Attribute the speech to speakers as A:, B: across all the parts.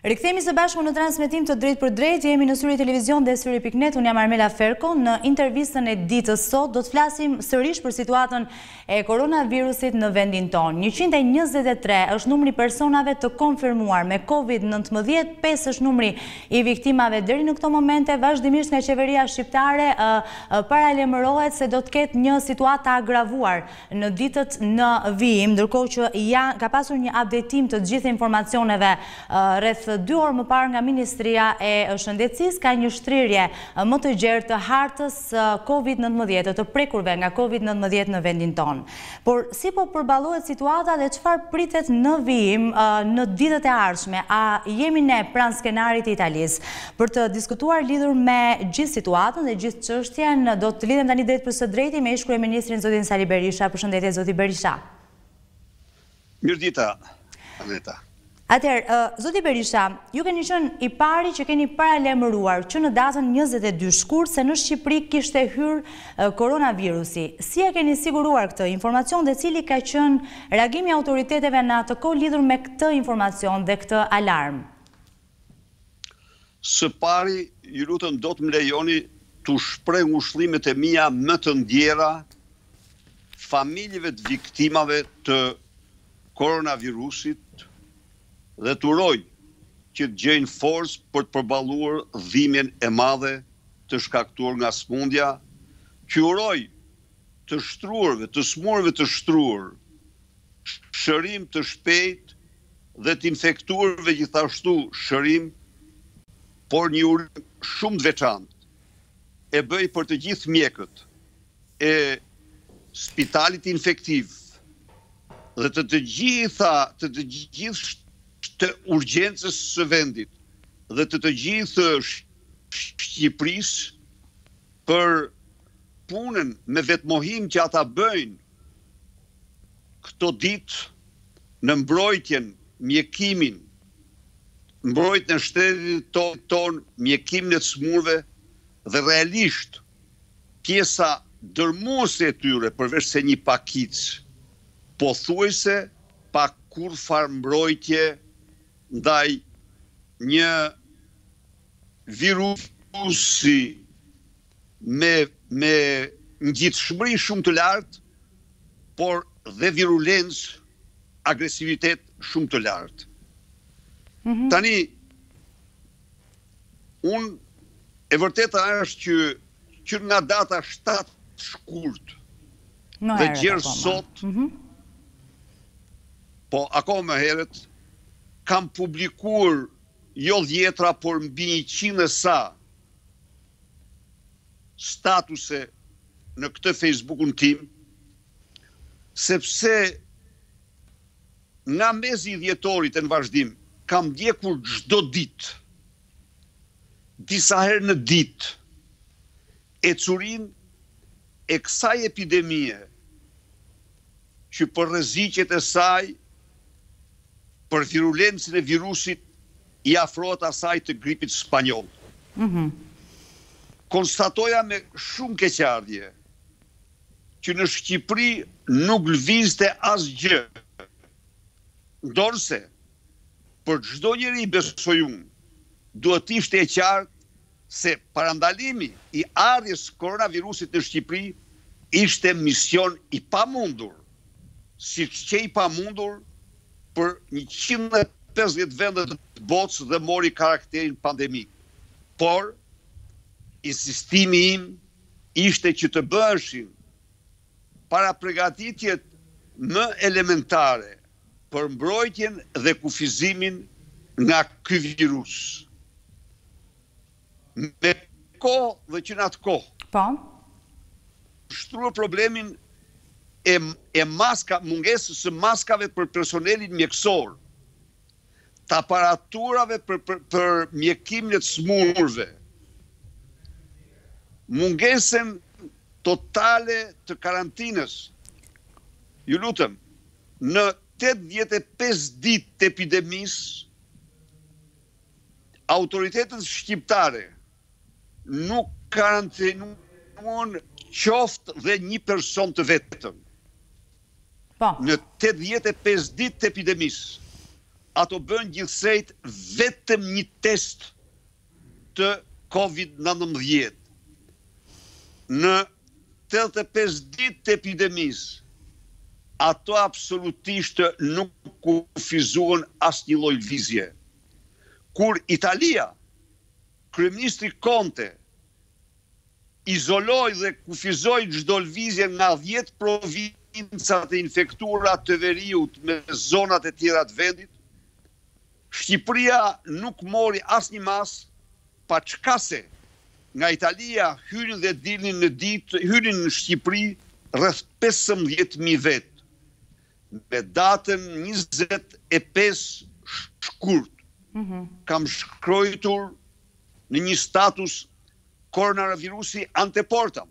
A: Rikthehemi së bashku në transmetim të drejtpërdrejtë, jemi në syri televizion dhe syri pikë net, unë jam Armela Ferko, në intervistën e ditës sot, do të flasim sërish për situatën e koronavirusit në vendin tonë. 123 është numri i personave të konfirmuar me COVID-19, 5 është numri i viktimave deri në këto momente, vazhdimisht nga qeveria shqiptare paralajmërohet se do të ketë një situatë të agravuar në ditët në vijim, ndërkohë që ka pasur një updateim të gjithë informacioneve rreth dy orë më parë nga Ministria e Shëndetësisë, ka një shtrirje më të gjerë të hartës së COVID-19, të prekurve nga COVID-19 në vendin tonë. Por, si po përballohet situata dhe çfarë pritet në vijim në ditët e ardhshme, a jemi ne pranë skenarit të Italisë? Për të diskutuar lidhur me gjithë situatën dhe gjithë çështjen, do të lidhem tani drejtpërsëdrejti me ish-kryeministrin zotin Sali Berisha. Përshëndetje zoti Berisha.
B: Mirëdita, Armela.
A: Atëherë, zoti Berisha, ju keni qenë i pari që keni paralajmëruar që në datën 22 shkurt se në Shqipëri kishte hyrë koronavirusi. Si e keni siguruar këtë informacion dhe cili ka qenë reagimi i autoriteteve në atë kohë lidhur me këtë informacion dhe këtë alarm?
B: Së pari, ju lutem do të më lejoni t'u shpreh ngushëllimet e mia më të ndjera familjeve të viktimave të koronavirusit dhe t'u uroj që të gjejnë forcë për të përballuar dhimbjen e madhe të shkaktuar nga sëmundja, t'u uroj të shtruarve, të sëmurëve të shtruar shërim të shpejtë dhe të infektuarve gjithashtu shërim, por një urim shumë të veçantë e bëj për të gjithë mjekët e Spitalit Infektiv dhe të të gjitha të të gjithë të urgjencës së vendit dhe të të gjithë Shqipërisë për punën me vetmohim që ata bëjnë këto ditë në mbrojtjen, mjekimin, mbrojtjen e shëndetit tonë, mjekimin e të sëmurëve dhe realisht pjesa dërmuese e tyre përveç se një pakicë pothuajse pa kurrfarë mbrojtje ndaj një virusi me me ngjitshmëri shumë të lartë, por dhe virulencë, agresivitet shumë të lartë. Tani unë e vërteta është që që nga data 7 shkurt dhe gjerë sot mhm. po akoma herët kam publikuar jo dhjetra por mbi një qind e sa statuse në këtë fejsbukun tim, sepse nga mezi i dhjetorit e në vazhdim, kam ndjekur çdo ditë, disa herë në ditë, ecurinë e kësaj epidemie, që për rreziqet e saj, për virulencën e virusit i afrohet asaj të gripit spanjoll. Konstatoja me shumë keqardhje që në Shqipëri nuk lvizte asgjë, ndonëse për çdo njeri besoj unë duhet të ishte e qartë se parandalimi i ardhjes së koronavirusit në Shqipëri ishte mision i pamundur, siç qe i pamundur për njëqind e pesëdhjetë vende të botës dhe mori karakterin pandemik. Por, insistimi im ishte që të bëheshin parapregatitjet më elementare, për mbrojtjen dhe kufizimin nga ky virus. Me kohë dhe që në atë kohë.
A: Po.
B: Shtruar problemin e e maska, mungesës së maskave për personelin mjekësor, të aparaturave për për mjekimin e të smurëve, mungesën totale të karantinës. Ju lutem. Në tetëdhjetë e pesë ditë të epidemisë, autoritetet shqiptare nuk karantinuan qoftë dhe një person të vetëm.
A: Po.
B: Në tetëdhjetë e pesë ditë të epidemisë, ato bënë gjithsejt vetëm një test të Covid nëntëmbëdhjetë. Në tetëdhjetë e pesë ditë të epidemisë, ato absolutisht nuk kufizuan asnjë lloj lëvizje. Kur Italia, kryeministri Conte izoloi dhe kufizoi çdo lëvizje nga dhjetë provincat e infektuara të veriut me zonat e tjera të vendit, Shqipëria nuk mori asnjë masë, paçkase nga Italia hynin dhe dilnin në ditë, hynin në Shqipëri rreth pesëmbëdhjetë mijë vetë, me datën njëzet e pesë shkurt, kam shkrojtur, në një status koronavirusi ante portam.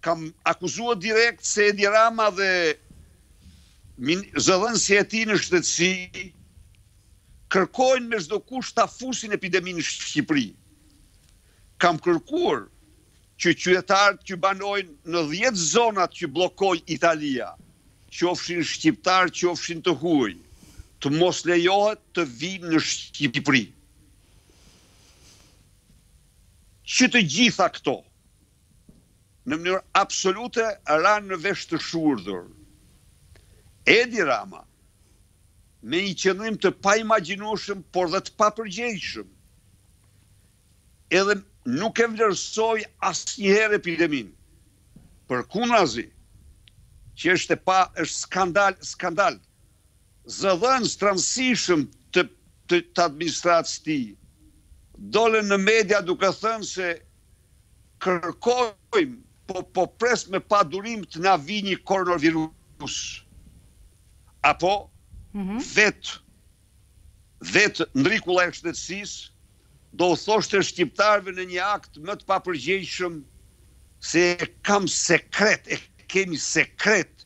B: Kam akuzua direkt se Edi Rama dhe zëdhënësi i tij në shëndetësi kërkojnë me çdo kusht ta fusin epideminë në Shqipëri. Kam kërkuar që qytetarët që banojnë në dhjetë zonat që bllokoi Italia, qofshin shqiptarë qofshin të huaj, të mos lejohet të vijnë në Shqipëri. që të gjitha këto, në mënyrë absolute ranë në vesh të shurdhur. Edi Rama, me një qëndrim të paimagjinueshëm, por dhe të papërgjegjshëm, edhe nuk e vlerësoi asnjëherë epideminë. Përkundrazi, që është e pa, është skandal, skandal. Zëdhënës të rëndësishëm të të administratës së tij dolën në media duke thënë se kërkojmë, po po pres me padurim të na vijë një koronavirus apo vetë vetë ndrikulla e shëndetësisë do t'u thoshte shqiptarëve në një akt më të papërgjegjshëm se e kam sekret, e kemi sekret,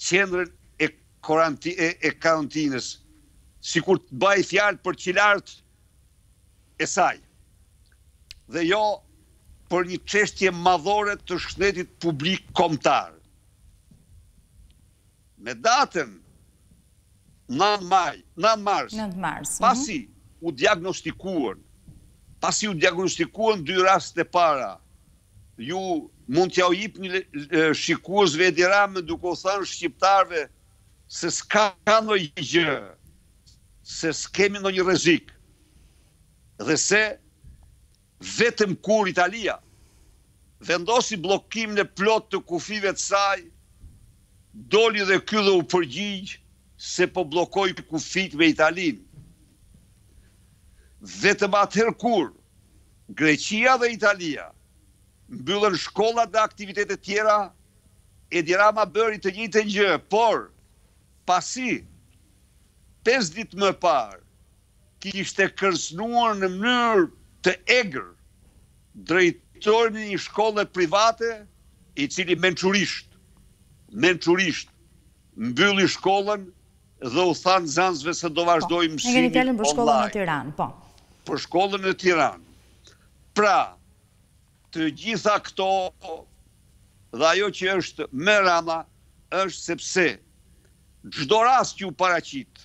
B: qendrën e karantinës, sikur bëhej fjalë për qilarët e saj dhe jo për një çështje madhore të shëndetit publik kombëtar. Me datën nëntë mars, pasi u diagnostikuan, pasi u diagnostikuan dy rastet e para, Ju mund t'jua jipni shikuesve Edi Ramën duke u thënë shqiptarëve se s'ka ndonjë gjë, se s'kemi ndonjë rrezik dhe se vetëm kur Italia vendosi bllokimin e plotë të kufijve të saj, doli dhe ky dhe u përgjigj se po bllokoj kufijtë me Italinë. Vetëm atëherë kur. Greqia dhe Italia mbyllën shkollat dhe aktivitetet tjera, Edi Rama bëri të njëjtën gjë, por pasi pesë ditë më parë kishte kërcënuar në mënyrë të egër drejtorin e një shkolle private, i cili mençurisht, mençurisht mbylli shkollën, Dhe u tha nxënësve se do të vazhdojë
A: mësimi online. Për shkollën në
B: Tiranë. Pra, të gjitha këto dhe ajo që është më e rënda është sepse çdo rast që u
A: paraqit,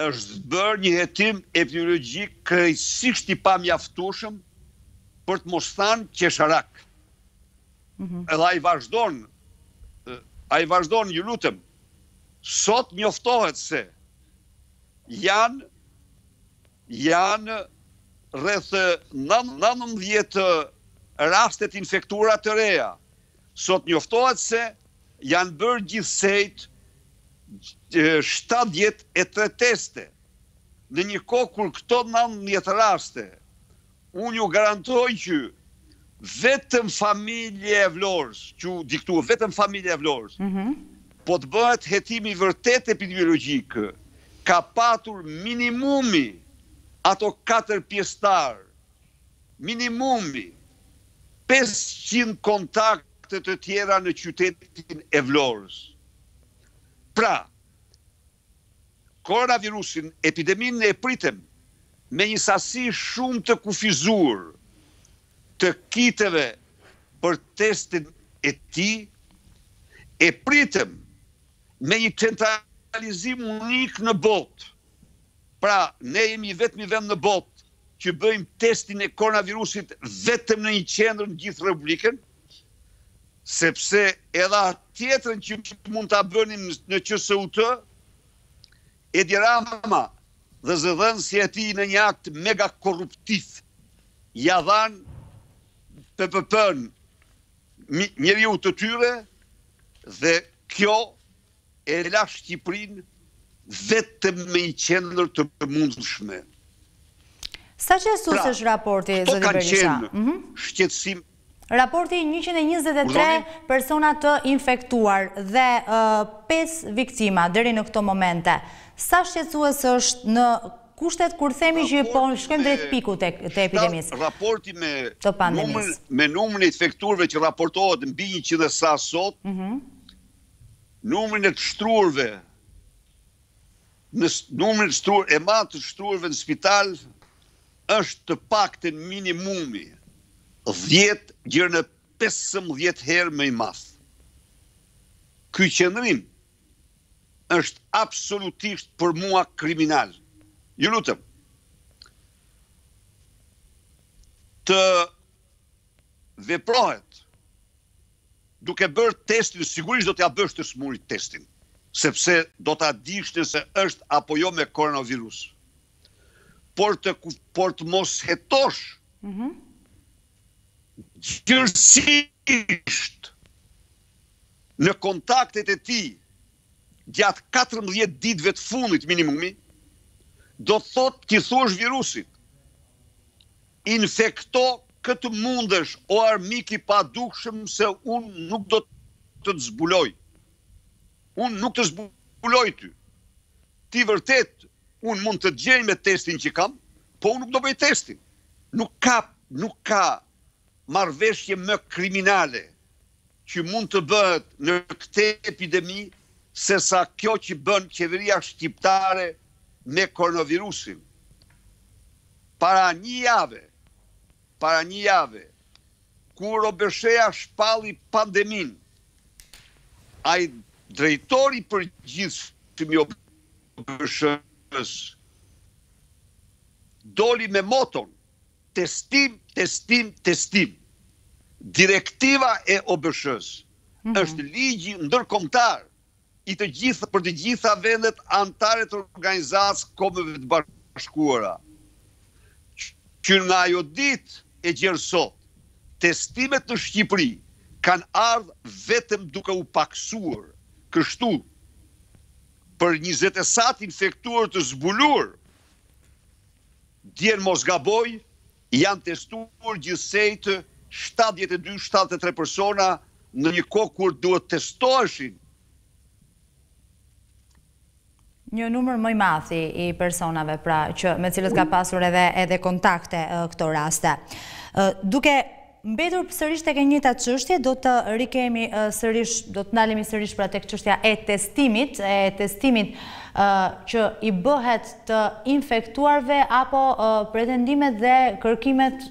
A: Është bërë
B: një hetim epidemiologjik krejtësisht i pamjaftueshëm për të mos thënë qesharak. Edhe ai vazhdon, ai vazhdon, ju lutem, sot njoftohet se janë janë rreth 19 raste të infektuara të reja, Sot njoftohet se janë bërë gjithsejt shtatëdhjetë e tre teste, në një kohë kur këto nëntëmbëdhjetë raste unë ju garantoj që vetëm familja e Vlorës, që u diktua vetëm familja e Vlorës, po të bëhet hetim i vërtetë epidemiologjik, ka patur minimumi ato katër pjesëtarë, Minimumi pesëqind kontakte të tjera në qytetin e Vlorës. Pra, koronavirusin, epideminë e pritëm me një sasi shumë të kufizuar të kiteve për testin e tij, e pritëm me një centralizim unik në botë. Pra, ne jemi i vetmi vend në botë që bëjmë testin e koronavirusit vetëm në një qendër në gjithë Republikën, sepse edhe atë tjetrën që mund ta bënim në QSUT, Edi Rama dhe zëdhënësi e tij në një akt megakorruptiv ia dhanë PPP një njeriu të tyre dhe kjo E la Shqipërinë vetëm me një qendër të mundshme.
A: Sa shqetësues është raporti, zoti Berisha?
B: Pra, këto kanë qenë shqetësim.
A: Raporti njëqind e njëzet e tre persona të infektuar dhe pesë viktima deri në këto momente. Sa shqetësues është në kushtet kur themi që po shkojmë drejt pikut të epidemisë.
B: Raporti me numrin e të infektuarve që raportohet mbi 100 e sa sot, mhm. numrin e të shtruarve në numrin shtruar e madh të të shtruarve në spital është të paktën minimumi dhjetë gjer në pesëmbëdhjetë herë më i madh. Ky qëndrim është absolutisht për mua kriminal. Ju lutem, të veprohet Duke bërë testin sigurisht do t'ia bësh të sëmurit testin, sepse do ta dish nëse është apo jo me koronavirus. Por të por të mos hetosh gjerësisht në kontaktet e tij gjatë katërmbëdhjetë ditëve të fundit minimumi, do të thotë t'i thuash virusit. Infekto kë të mundesh o armik i padukshëm se unë nuk do të të zbuloj. Unë nuk të zbuloj ty. Ti vërtet unë mund të të gjej me testin që kam, po unë nuk do bëj testin. Nuk ka nuk ka marrëveshje më kriminale që mund të bëhet në këtë epidemi se sa kjo që bën qeveria shqiptare me koronavirusin. Para një jave, para një jave, kur OBSH-ja shpalli pandeminë, ai drejtori i përgjithshëm i OBSH-së doli me moton Testim, testim, testim. Direktiva e OBSH-së është ligji ndërkombëtar i të gjithë për të gjitha vendet anëtare të Organizatës së Kombeve të Bashkuara. Që nga ajo ditë e gjer sot, testimet në Shqipëri kanë ardh vetëm duke u pakësuar. Kështu, për njëzet e sa të infektuar të zbuluar, Dje në mos gaboj janë testuar gjithsejt shtatëdhjetë e dy, shtatëdhjetë e tre persona në një kohë kur duhet të testoheshin.
A: Një numër më i madh i personave pra që me cilët ka pasur edhe edhe kontakte këto raste. Duke Mbetur sërish tek e njëjta çështje, do të rikemi sërish, do të ndalemi sërish pra tek çështja e testimit, e testimit që i bëhet të infektuarve apo pretendimet dhe kërkimet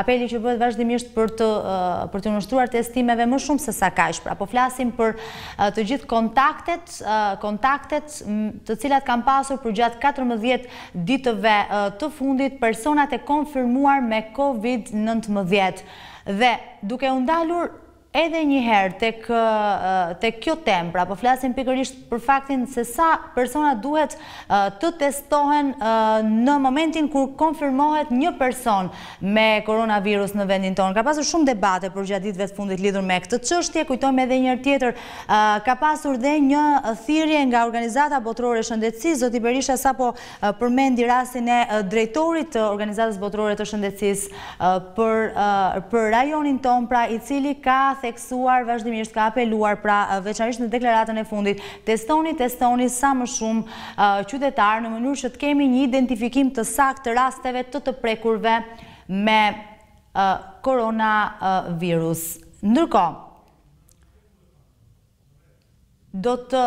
A: apeli që bëhet vazhdimisht për të për t'iu nënshtruar testimeve më shumë se sa kaq. Pra po flasim për të gjithë kontaktet, kontaktet të cilat kanë pasur përgjatë 14 ditëve të fundit personat e konfirmuar me Covid nëntëmbëdhjetë dhe duke u ndalur edhe një herë tek tek kjo temë, pra po flasim pikërisht për faktin se sa persona duhet të testohen në momentin kur konfirmohet një person me koronavirus në vendin tonë. Ka pasur shumë debate përgjatë ditëve të fundit lidhur me këtë çështje, kujtojmë edhe një herë tjetër Ka pasur dhe një thirrje nga Organizata Botërore e Shëndetësisë, zoti Berisha sapo përmendi rastin e drejtorit të Organizatës Botërore të Shëndetësisë për për rajonin tonë, pra i cili ka theksuar vazhdimisht ka apeluar pra veçanërisht në deklaratën e fundit, testoni, testoni sa më shumë qytetarë në mënyrë që të kemi një identifikim të saktë të rasteve të të prekurve me koronavirus. Ndërkohë, Do të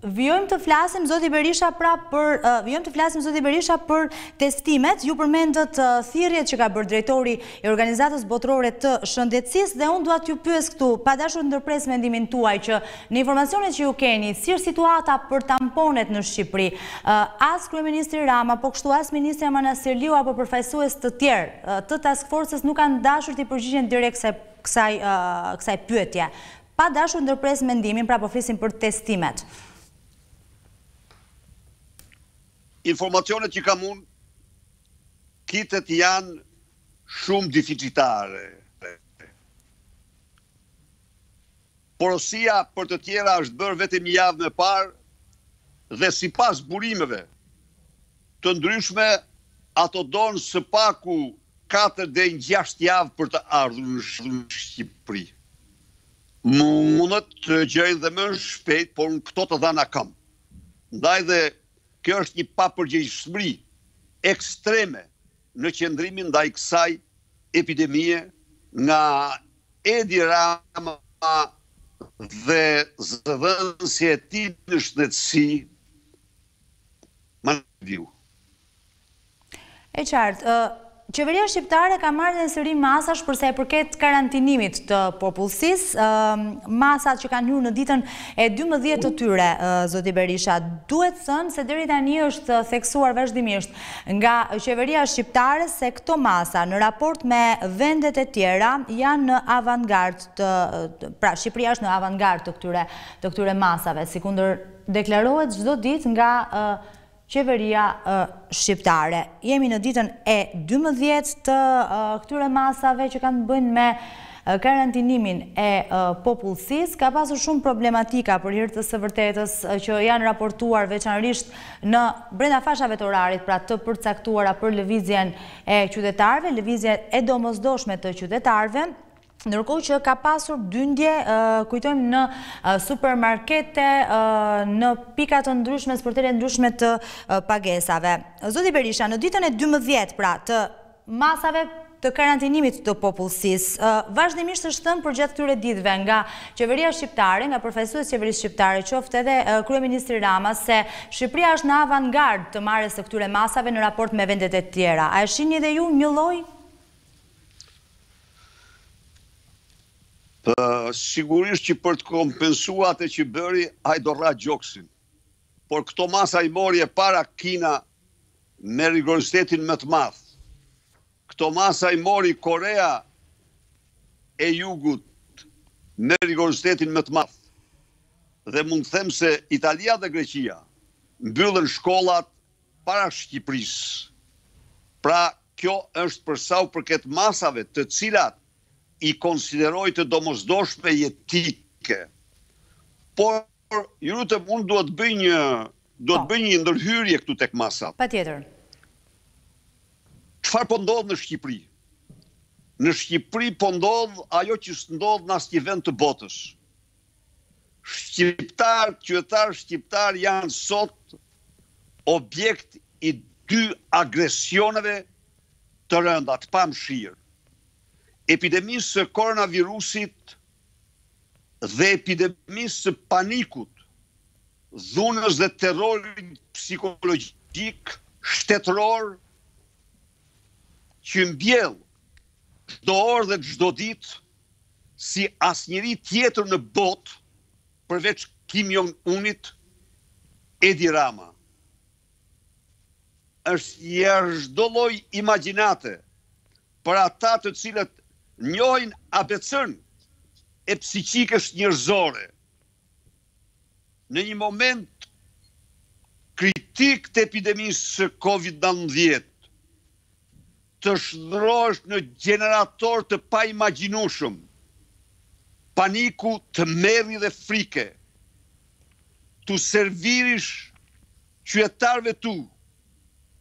A: vijojmë të flasim Zoti Berisha pra për vijojmë të flasim Zoti Berisha për testimet. Ju përmendët thirrjet që ka bërë drejtori i Organizatës Botërore të Shëndetësisë dhe unë dua t'ju pyes këtu, pa dashur t'ju ndërpres mendimin tuaj që në informacionet që ju keni, si është situata për tamponet në Shqipëri? As kryeministri Rama, po kështu as ministrja Manastirliu apo përfaqësues të tjerë të task forcës nuk kanë dashur t'i përgjigjen direkt kësaj kësaj pyetje. Pa dashur t'ju ndërpres mendimin, pra po flisim për testimet.
B: Informacionet që kam unë, kitet janë shumë deficitare. Porosia për të tjera është bërë vetëm një javë më parë dhe sipas burimeve të ndryshme, ato donë së paku katër deri në gjashtë javë për të ardhur në Shqipëri. Mundet të gjejnë dhe më shpejt, por unë këto të dhëna kam. Ndaj dhe kjo është një papërgjegjshmëri ekstreme në qëndrimin ndaj kësaj epidemie nga Edi Rama dhe zëdhënësja e tij në shëndetësi, Mund të viu.
A: E qartë. Qeveria shqiptare ka marrë një sërë masash për sa i përket karantinimit të popullsisë, masat që kanë hyrë në ditën e 12 të tyre, Zoti Berisha, duhet thënë se deri tani është theksuar vazhdimisht nga qeveria shqiptare se këto masa në raport me vendet e tjera janë në avangardë të, pra Shqipëria është në avangardë të këtyre, të këtyre masave, sikundër Deklarohet çdo ditë nga qeveria shqiptare. Jemi në ditën e dymbëdhjetë të këtyre masave që kanë të bëjnë me karantinimin e popullsisë. Ka pasur shumë problematika për hir të së vërtetës që janë raportuar veçanërisht në brenda fashave të orarit, pra të përcaktuara për lëvizjen e qytetarëve, lëvizjen e domosdoshme të qytetarëve. Ndërkohë që ka pasur dyndje, kujtojmë në supermarkete, në pika të ndryshme, sportele të ndryshme të pagesave. Zoti Berisha, në ditën e 12 pra të masave të karantinimit të popullsisë, vazhdimisht është thënë përgjatë këtyre ditëve nga qeveria shqiptare, nga përfaqësues të qeverisë shqiptare, qoftë edhe kryeministri Rama, se Shqipria është në avangardë të marrjes së këtyre masave në raport me vendet e tjera. A e shihni dhe ju njëlloj?
B: Sigurisht që për të kompensua atë që bëri ai do rrah gjoksin. Por këto masa i mori e para Kina me rigorozitetin më të madh. Këto masa i mori Korea e Jugut me rigorozitetin më të madh. Dhe mund të them se Italia dhe Greqia mbyllën shkollat para Shqipërisë. Pra kjo është për sa u përket masave të cilat i konsideroj të domosdoshme jetike. Por ju lutem unë dua të bëj një dua të bëj një ndërhyrje këtu tek masat.
A: Patjetër.
B: Çfarë po ndodh në Shqipëri? Në Shqipëri po ndodh ajo që s'ndodh në asnjë vend të botës. Shqiptarët, qytetarët shqiptarë janë sot objekt i dy agresioneve të rënda, të pamëshirshme. Epidemisë së koronavirusit dhe epidemisë së panikut, dhunës dhe terrorit psikologjik shtetëror që mbjell çdo orë dhe çdo ditë si asnjeri tjetër në botë përveç Kim Jong Unit, Edi Rama është jashtë çdo lloj imagjinate për ata të cilët njohin abecën e psikikës njerëzore. Në një moment kritik të epidemisë së Covid nëntëmbëdhjetë, të shndërrohesh në gjenerator të paimagjinueshëm paniku, tmerri dhe frike, t'u servirish qyetarëve tu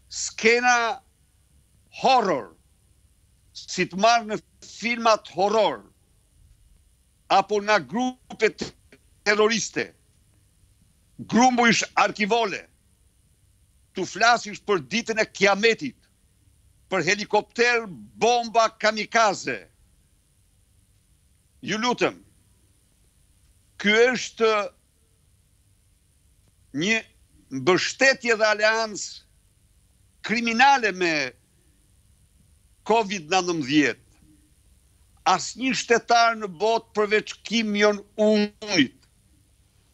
B: skena horror, si të marrë në filmat horror apo nga grupet terroriste, Grumbujsh arkivole, t'u flasish për ditën e kiametit, për helikopter bomba kamikaze. Ju lutem, ky është një mbështetje dhe aleancë kriminale me Covid nëntëmbëdhjetë. Asnjë shtetar në botë përveç Kim Jong Unit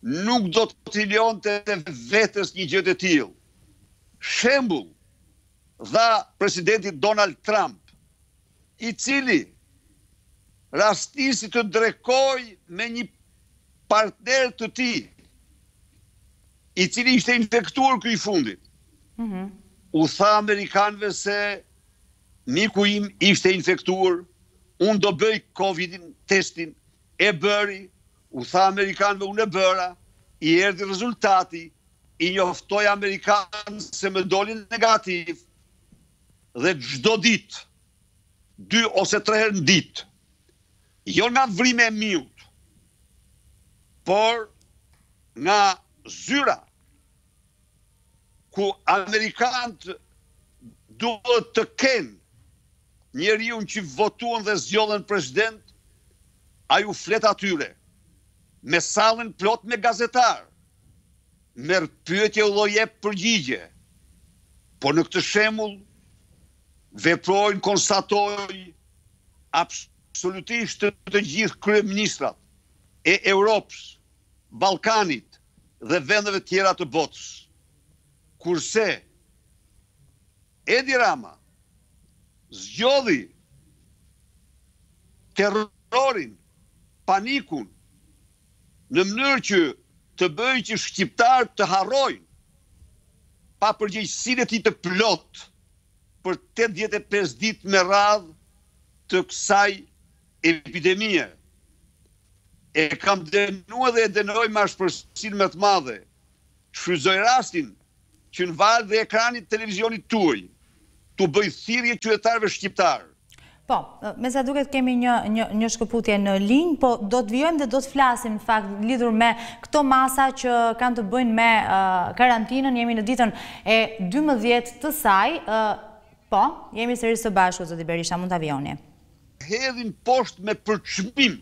B: nuk do t'i lejonte vetes një gjë të tillë. Shembull dha presidenti Donald Trump, i cili rastisi të drekojë me një partner të tij, i cili ishte infektuar ky i fundit. Mhm. U tha amerikanëve se miku im ishte infektuar, unë do bëj Covidin testin E bëri, u tha amerikanëve unë e bëra, i erdhi rezultati, i njoftoi amerikanët se më doli negativ dhe çdo ditë, dy ose tre herë në ditë, jo nga vrima e miut, por nga zyra ku amerikanët duhet të kenë njeriun që votuan dhe zgjodhën për president, ai u flet atyre, me sallën plot me gazetarë, merr pyetje dhe jep përgjigje, po në këtë shembull veprojnë, konstatoj, absolutisht të gjithë kryeministrat e Europës, Ballkanit dhe vendeve tjera të botës. Kurse Edi Rama zgjodhi terrorin, panikun në mënyrë që të bëjë që shqiptarët të harrojnë papërgjegjësinë e tij të plotë për tetëdhjetë e pesë ditë me radhë të kësaj epidemie. E kam dënuar dhe e dënoj me ashpërsinë më të madhe. Shfrytëzoj rastin që në valët e ekranit të televizionit tuaj t'u bëj thirrje qytetarëve shqiptarë.
A: Po, me sa duket kemi një një një shkëputje në linjë, po do të vijojmë dhe do të flasim në fakt lidhur me këto masa që kanë të bëjnë me karantinën, jemi në ditën e 12 të saj. Po, jemi sërish së bashku, zoti Berisha, mund ta vijoni.
B: hedhin poshtë me përçmim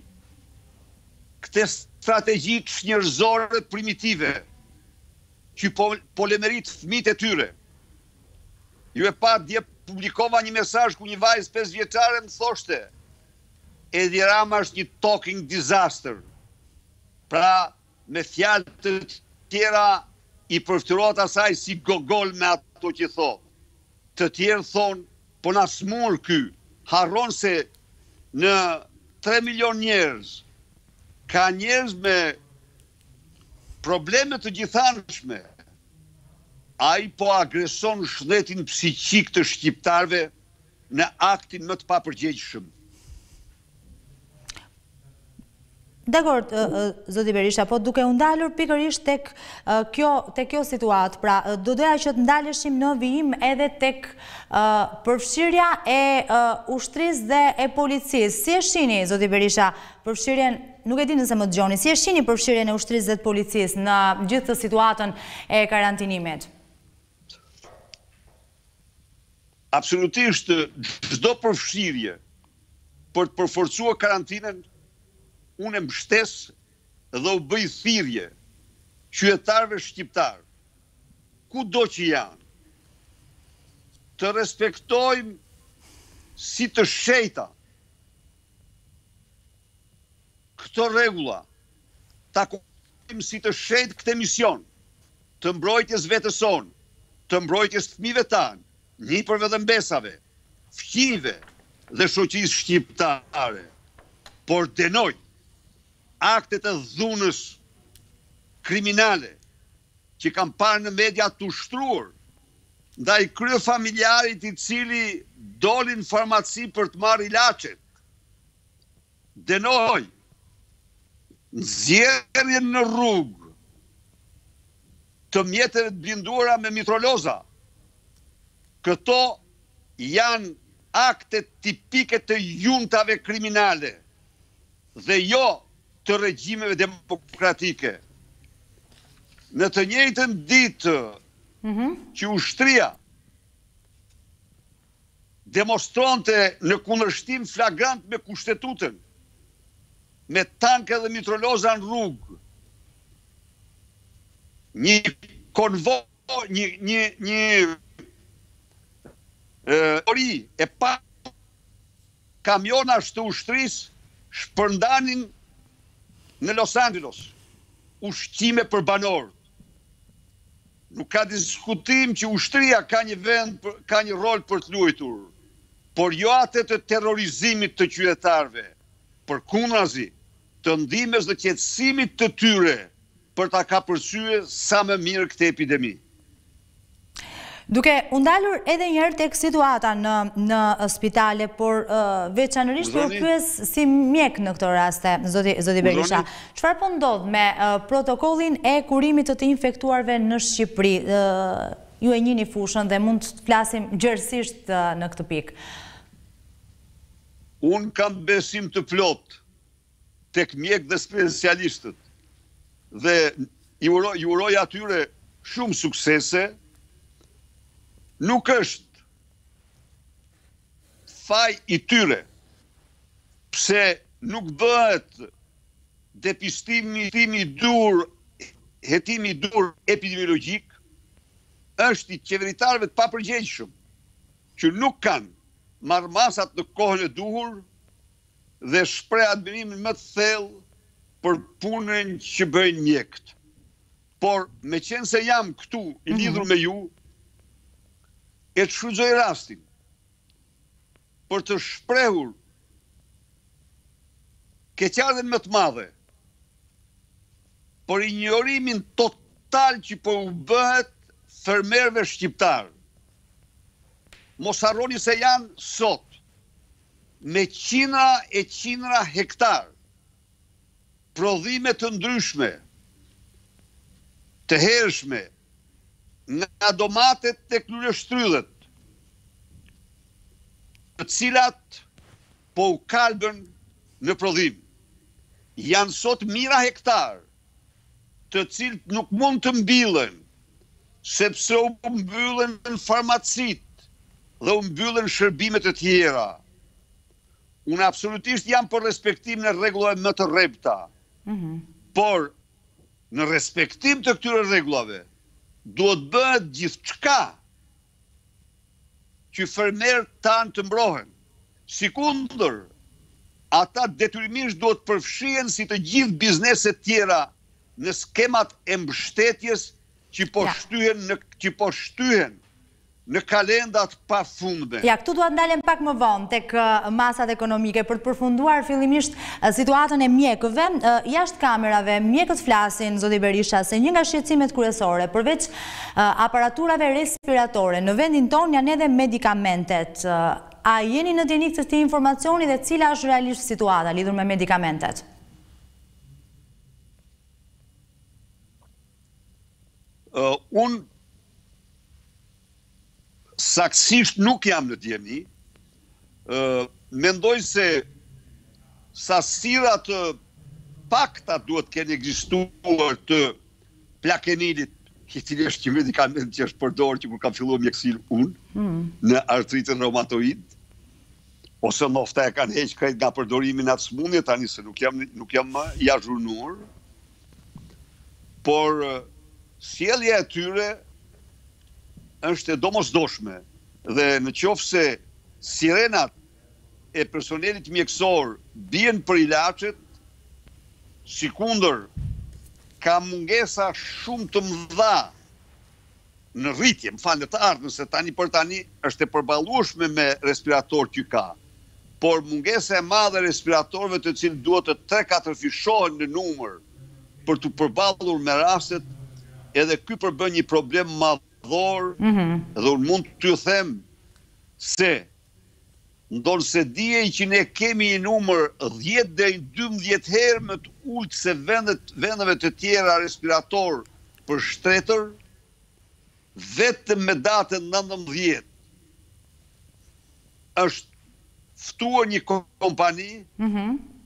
B: këte strategji çnjerëzore primitive që po lemerit fëmijët e tyre. Ju e patë dje publikova një mesazh ku një vajzë 5 vjeçare më thoshte Edi Rama është një talking disaster. Pra, Me fjalë të tjera, i përftyrohet asaj si gogol me ato që thotë. Të tjerë thonë, po na smur ky, harron se në tre milionë njerëz ka njerëz me probleme të gjithanshme. Ai po agreson shëndetin psiqik të shqiptarëve në aktin më të papërgjegjshëm.
A: Dakord, zoti Berisha, po duke u ndalur pikërisht tek kjo, tek kjo situatë, pra do doja që të ndaleshim në vijim edhe tek përfshirja e ushtrisë dhe e policisë. Si e shini, zoti Berisha, përfshirjen Nuk e di nëse më dëgjoni, si e shini përfshirjen e ushtrisë dhe të policisë në gjithë këtë situatën e karantinimit?
B: Absolutisht çdo përfshirje për të përforcuar karantinën unë e mbështes dhe u bëj thirrje qyetarëve shqiptarë kudo që janë të respektojmë si të shejta këto rregulla, ta kuptojmë si të shejtë këtë mision të mbrojtjes vetes sonë, të mbrojtjes fëmijëve tanë, nipërve dhe mbesave, fqinjve dhe shoqërisë shqiptare, por dënoj aktet e dhunës kriminale që kam parë në media të ushtruar ndaj kryefamiljarit i cili doli në farmaci për të marrë ilaçet. Dënoj nxjerrjen në rrugë të mjeteve të blinduara me mitroloza. Këto janë akte tipike të juntave kriminale dhe jo të regjimeve demokratike. Në të njëjtën ditë që ushtria, demonstronte në kundërshtim flagrant me Kushtetutën, me tanke dhe mitroloza në rrugë, një konvoj, një, një, një, mori e pa kamionash të ushtrisë shpërndanin në Los Angeles ushqime për banorët. Nuk ka diskutim që ushtria ka një vend, ka një rol për të luajtur, por jo atë të terrorizimit të qytetarëve, përkundrazi, të ndihmës dhe qetësimit të tyre për ta kapërcyer sa më mirë këtë epidemi.
A: Duke u ndalur edhe një herë tek situata në spitale, por veçanërisht po ju pyes si mjek në këto raste, zoti Berisha. Çfarë po ndodh me protokollin e kurimit të të infektuarve në Shqipëri? Ju e njihni fushën dhe mund të flasim gjerësisht në këtë pikë.
B: Unë kam besim të plotë tek mjekët dhe specialistët dhe i uroj atyre shumë suksese nuk është faj i tyre pse nuk bëhet depistimi i duhur hetimi i duhur epidemiologjik është i qeveritarëve të papërgjegjshëm që nuk kanë marrë masat në kohën e duhur dhe shpreh admirimin më të thellë për punën që bëjnë mjekët. Por, meqenëse jam këtu i lidhur me ju, e shfrytëzoj rastin për të shprehur keqardhjen më të madhe për injorimin total që po u bëhet fermerëve shqiptarë. Mos harroni se janë sot. me qindra e qindra hektarë prodhime të ndryshme të hershme nga domatet tek luleshtrydhet të cilat po u kalben në prodhim. Janë sot mijra hektarë të cilët nuk mund të mbillen, sepse u mbyllën farmacitë dhe u mbyllën shërbime të tjera. Unë absolutisht jam për respektimin e rregullave më të rrepta. Por, në respektim të këtyre rregullave, duhet bëhet gjithçka, Që fermerët tanë të mbrohen. Sikundër, ata detyrimisht duhet të përfshihen si të gjithë bizneset tjera në skemat e mbështetjes që po shtyhen në që po shtyhen në kalenda të pafundme.
A: Ja, këtu dua të ndalem pak më vonë tek masat ekonomike për të përfunduar fillimisht situatën e mjekëve. Jashtë kamerave, mjekët flasin, zoti Berisha, se një nga shqetësimet kryesore, përveç aparaturave respiratore. Në vendin tonë janë edhe medikamentet. A jeni në dijeni të këtij informacioni dhe cila është realisht situata lidhur me medikamentet?
B: Unë saktësisht nuk jam në dijeni, mendoj se sasira të pakta duhet të kenë ekzistuar të plakenilit, i cili është një medikament që është përdorur që kur kam filluar mjekësinë unë hmm. në artritin reumatoid ose nofta e kanë hequr krejt nga përdorimi në atë smundje, tani se nuk jam, nuk jam më i azhurnuar, por sjellja e tyre është e domosdoshme dhe në qoftë se sirenat e personelit mjekësor bien për ilaçet, sikundër ka mungesa shumë të mëdha në rritje, më fal në të ardhmen, se tani për tani është e përballueshme me respiratorët që ka, por mungesa e madhe respiratorëve të cilët duhet të 3-4 fishohen në numër, për t'u përballuar me rastet, edhe ky përbën një problem madhor dhe unë mund t'ju them se ndonëse dihet që ne kemi një numër dhjetë deri dymbëdhjetë herë më të ulët se vendet vendeve të tjera respiratorë për shtretër, Vetëm me datën nëntëmbëdhjetë është ftuar një kompani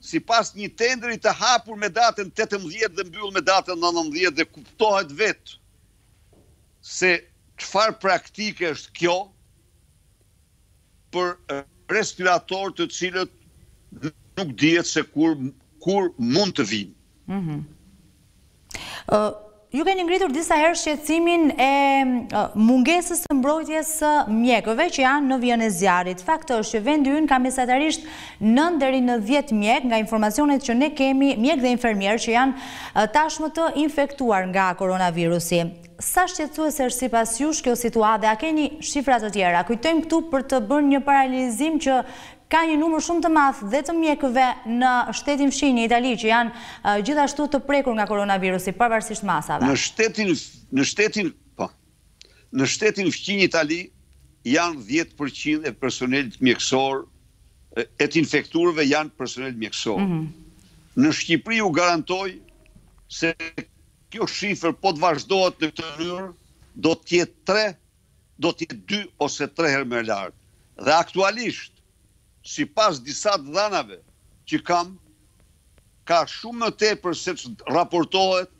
B: sipas një tenderi të hapur me datën tetëmbëdhjetë dhe mbyllur me datën nëntëmbëdhjetë dhe kuptohet vetë se çfarë praktike është kjo për respiratorë të cilët nuk dihet se kur mund të vijnë.
A: Ju keni ngritur disa herë shqetësimin e mungesës së mbrojtjes së mjekëve që janë në vijën e zjarrit. Fakt është që vendi ynë ka mesatarisht 9 deri në 10 mjekë nga informacionet që ne kemi, mjekë dhe infermierë që janë tashmë të infektuar nga koronavirusi. Sa shqetësuese është sipas jush kjo situatë dhe a keni shifra të tjera? Kujtojmë këtu për të bërë një paralelizëm që Ka një numër shumë të madh dhe të mjekëve në shtetin fqinj në Itali që janë gjithashtu të prekur nga koronavirusi, pavarësisht masave.
B: Në shtetin Në shtetin fqinj Itali janë dhjetë për qind e personelit mjekësor e të infektuarve janë personel mjekësor. Në Shqipëri ju garantoj se kjo shifër po të vazhdohet në këtë mënyrë do të jetë tre do të jetë dy ose tre herë më e lartë dhe aktualisht sipas disa të dhënave që kam ka shumë më tepër se ç'raportohet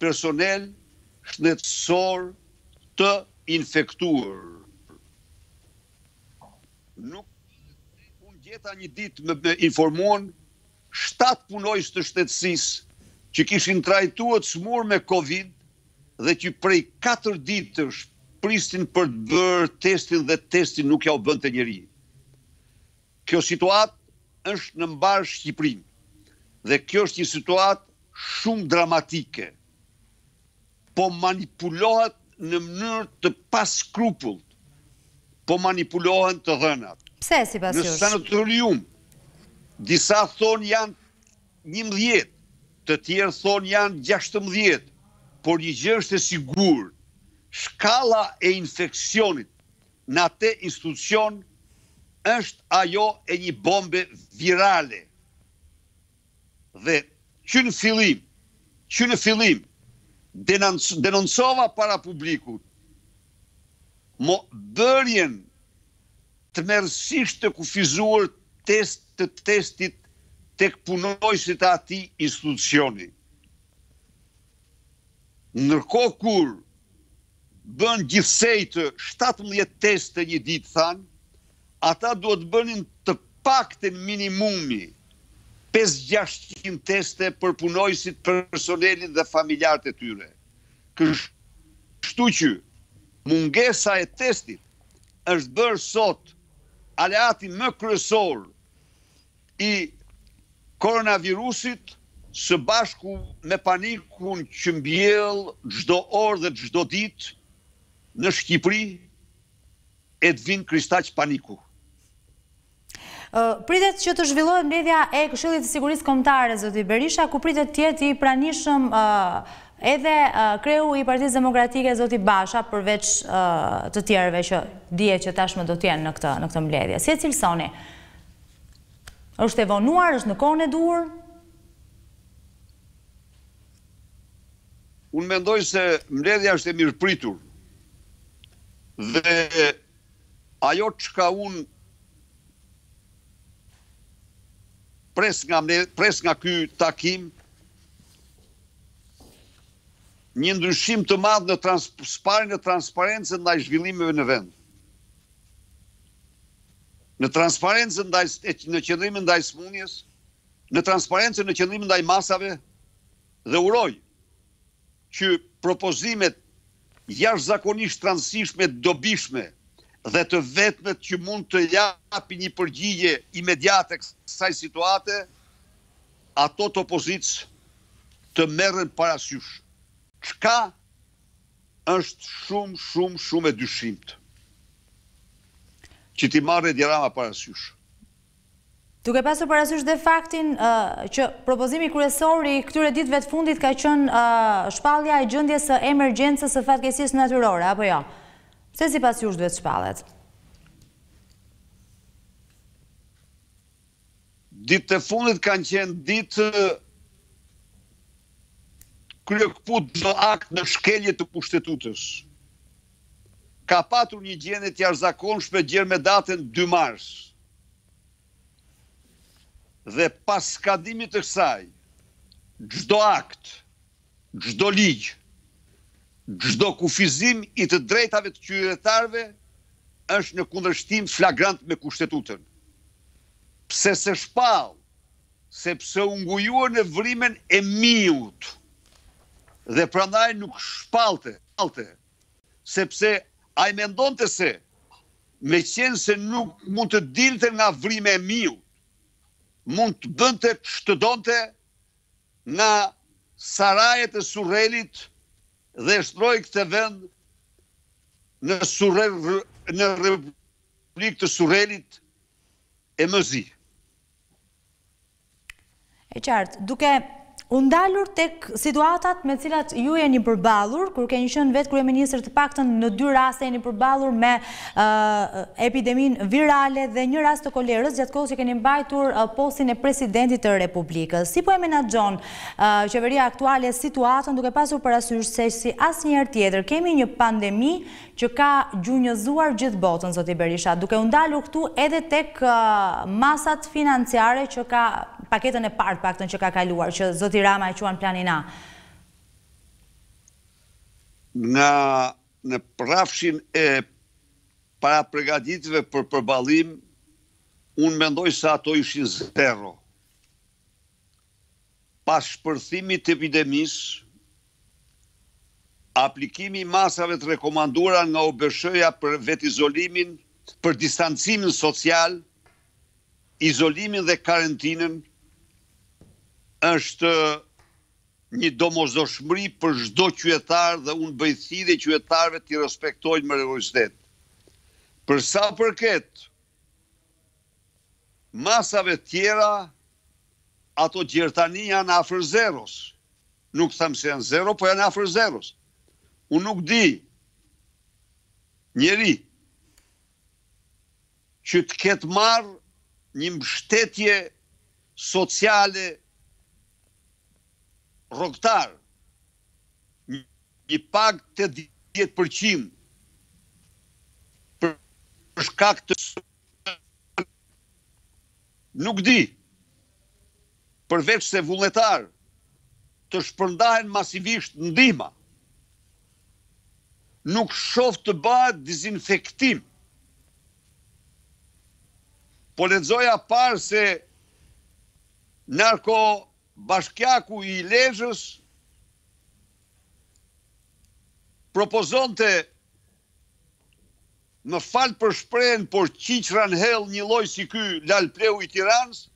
B: personel shëndetësor të infektuar. Nuk unë gjeta një ditë më informuan shtatë punonjës të shëndetësisë që kishin trajtuar të sëmurë me covid, dhe që prej katër ditësh prisnin për të bërë testin dhe testin nuk ja u bënte njeri. Kjo situatë është në mbarë Shqipërinë dhe kjo është një situatë shumë dramatike. Po manipulohet në mënyrë të paskrupullt. Po manipulohen të dhënat.
A: Pse sipas jush?
B: Në sanatorium disa thonë janë Njëmbëdhjetë, të tjerë thonë janë gjashtëmbëdhjetë, por një gjë është e sigurt, shkalla e infeksionit në atë institucion është ajo e një bombe virale dhe që në fillim, që në fillim denoncova para publikut me bërjen tmerrësisht të kufizuar test të testit tek punonjësit e atij institucioni. Ndërkohë kur bënë gjithsej shtatëmbëdhjetë teste një ditë thanë, ata duhet të bënin të paktën minimumi pesë gjashtëqind teste për punonjësit, personelin dhe familjarët e tyre. Kështu që mungesa e testit është bërë sot aleati më kryesor i koronavirusit së bashku me panikun që mbjell çdo orë dhe çdo ditë në Shqipëri, Edvin Kristaq Paniku.
A: Pritet që të zhvillohet mbledhja e Këshillit të Sigurisë Kombëtare, zoti Berisha, ku pritet të jetë i pranishëm edhe kreu i Partisë Demokratike, zoti Basha, përveç të tjerëve që dihet që tashmë do të jenë në këtë në këtë mbledhje. Si e cilësoni? Është e vonuar, është në kohën e duhur?
B: Unë mendoj se mbledhja është e mirëpritur dhe Ajo çka unë pres nga pres nga ky takim një ndryshim të madh në transparencën ndaj zhvillimeve në vend. Në transparencën ndaj në qëndrimin ndaj sëmundjes, në transparencën në qëndrimin ndaj masave dhe uroj që propozimet jashtëzakonisht të rëndësishme, të dobishme dhe të vetmet që mund të japin një përgjigje imediate kësaj situate, ato të opozitës të merren parasysh, çka është shumë, shumë, shumë e dyshimtë që t'i marrë Edi Rama parasysh.
A: Duke pasur parasysh dhe faktin që propozimi kryesor i këtyre ditëve të fundit ka qenë shpallja e gjendjes së emergjencës së fatkeqësisë natyrore, apo jo? Pse sipas jush duhet të
B: shpallet? Ditët e fundit kanë qenë ditë kryekëput një akt në shkelje të Kushtetutës. ka patur një gjendje të jashtëzakonshme gjer me datën dy mars dhe pas skadimit të kësaj, çdo akt, çdo ligj, çdo kufizim i të drejtave të qytetarëve është në kundërshtim flagrant me Kushtetutën. Pse s'e shpall Sepse u ngujua në vrimen e miut, dhe prandaj nuk e shpallte, sepse ai mendonte se, meqenëse nuk mund të dilte nga vrima e miut, mund të bënte ç'të donte nga sarajet e Surrelit dhe e shndërroi këtë vend në Republikë të Surrelit e më zi.
A: E qartë, duke u ndalur tek situatat me të cilat ju jeni përballur, kur keni qenë vetë kryeministër të paktën në dy raste jeni përballur me epideminë virale dhe një rast të kolerës gjatë kohës që keni mbajtur postin e presidentit të Republikës. Si po e menaxhon qeveria aktuale situatën duke pasur parasysh se si asnjëherë tjetër kemi një pandemi që ka gjunjëzuar gjithë botën zoti Berisha, duke u ndalur këtu edhe tek masat financiare që ka paketën e parë të paktën që ka kaluar, që zoti Rama e quan planin A.
B: Nga në rrafshin e parapregatitjeve për përballim, unë mendoj se ato ishin zero. Pas shpërthimit të epidemisë, aplikimi i masave të rekomanduara nga OBSH-ja për vetëizolimin, për distancimin social, izolimin dhe karantinën është një domosdoshmëri për çdo qytetar dhe unë u bëj thirrje qytetarëve t'i respektojnë me rigorozitet. Për sa përket Masave të tjera ato gjer tani janë afër zeros. Nuk them se janë zero, po janë afër zeros. Unë nuk di njeri që të ketë marrë një mbështetje sociale rrogëtar një pagë tetëdhjetë për qind për shkak të, nuk di përveçse vullnetarë të shpërndahen masivisht ndihma nuk shoh të bëhet dizinfektim po lexoja parë se narko bashkiaku i Lezhës propozonte më falni për shprehjen por qiqra në hell njëlloj si ky lalpleu i Tiranës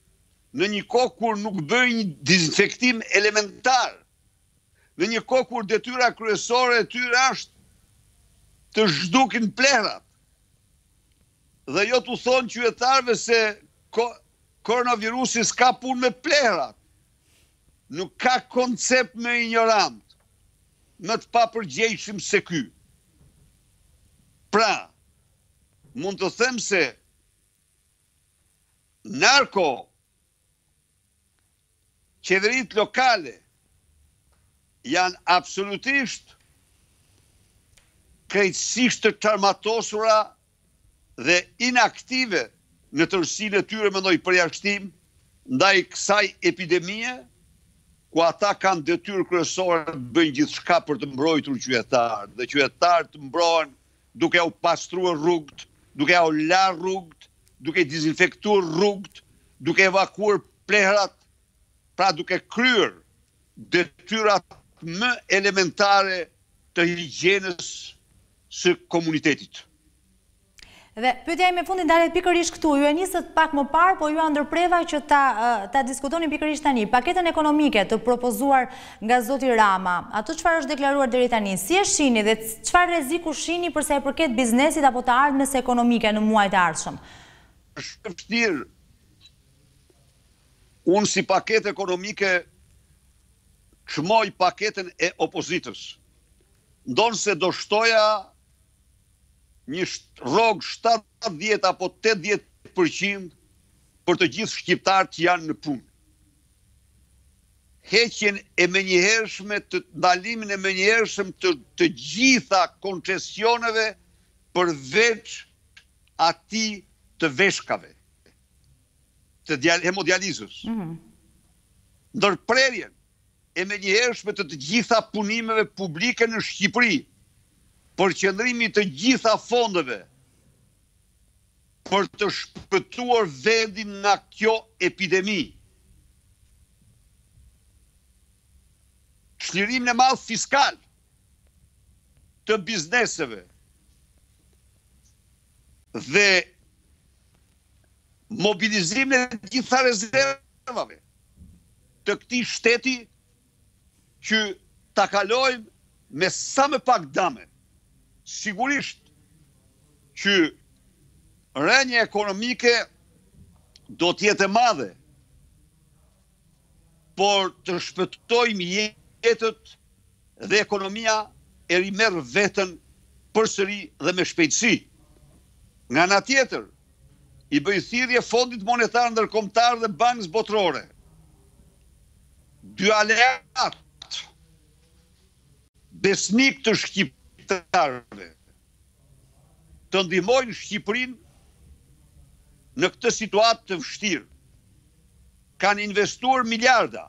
B: në një kohë kur nuk bëjnë një dizinfektim elementar në një kohë kur detyra kryesore e tyre është të zhdukin plehrat dhe jo t'u thonë qytetarëve se Koronavirusi s'ka punë me plehrat. Nuk ka koncept më injorant, më të papërgjegjshëm se ky. Pra, mund të them se narko. Qeveritë lokale janë absolutisht krejtësisht të çarmatosura dhe inaktive në tërësinë e tyre me ndonjë përjashtim ndaj kësaj epidemie, ku ata kanë detyrë kryesore të bëjnë gjithçka për të mbrojtur qytetarët dhe qytetarët të mbrohen duke iau pastruar rrugët, duke iau larë rrugët, duke dizinfektuar rrugët, duke evakuuar plehrat, pra duke kryer detyrat më elementare të higjienës së komunitetit.
A: Dhe pyetja ime e fundit ndalet pikërisht këtu. Ju e nisët pak më parë, po jua ndërpreva që ta diskutonim pikërisht tani. Paketën ekonomike të propozuar Nga zoti Rama, ato çfarë është deklaruar deri tani, si e shihni dhe çfarë rreziku shihni për sa i përket biznesit apo të ardhmes ekonomike në muajt e ardhshëm?
B: E vështirë. Unë si paketë ekonomike çmoj paketën e opozitës. Ndonëse do shtoja një rrogë shtatëdhjetë apo tetëdhjetë përqind për të gjithë shqiptarët që janë në punë. heqjen e menjë, ndalimin e menjëhershëm të të gjitha koncesioneve përveç atij të veshkave të hemodializës, ndërprerjen e menjëhershme të të gjitha punimeve publike në Shqipëri, përqendrimin e të gjitha fondeve, për të shpëtuar vendin nga kjo epidemi. Çlirimin e madh fiskal të bizneseve dhe mobilizimin e gjitha rezervave të këtij shteti që ta kalojmë me sa më pak dëme. Sigurisht që rënia ekonomike do të jetë e madhe, por të shpëtojmë jetët dhe ekonomia e rimerr veten përsëri dhe me shpejtësi. Nga ana tjetër, i bëj thirrje Fondit Monetar Ndërkombëtar dhe Bankës Botërore, dy aleatë besnikë të shqiptarëve të ndihmojnë Shqipërinë në këtë situatë të vështirë. Kanë investuar miliarda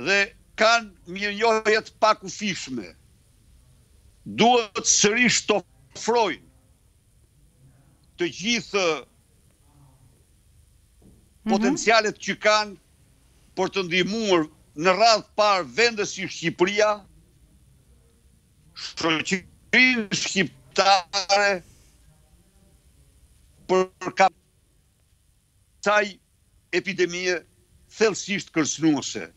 B: dhe kanë mirënjohje të pakufishme. Duhet sërish të ofrojnë të gjithë potencialet që kanë për të ndihmuar në radhë të parë vende si Shqipëria, shoqërinë shqiptare për kapjen e kësaj epidemie thellësisht kërcënuese.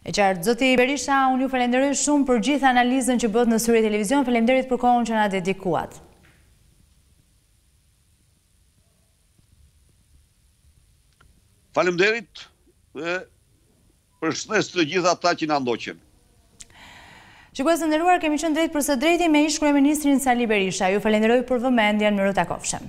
A: E qartë, zoti Berisha, unë ju falënderoj shumë për gjithë analizën që bëtë në Syri Televizion, faleminderit për kohën që na dedikuat.
B: Faleminderit dhe përshëndes të gjithë ata që na ndoqën.
A: Shikues të nderuar, kemi qenë drejtpërsëdrejti me ish-kryeministrin Sali Berisha. Ju falënderoj për vëmendjen, mirutakofshim.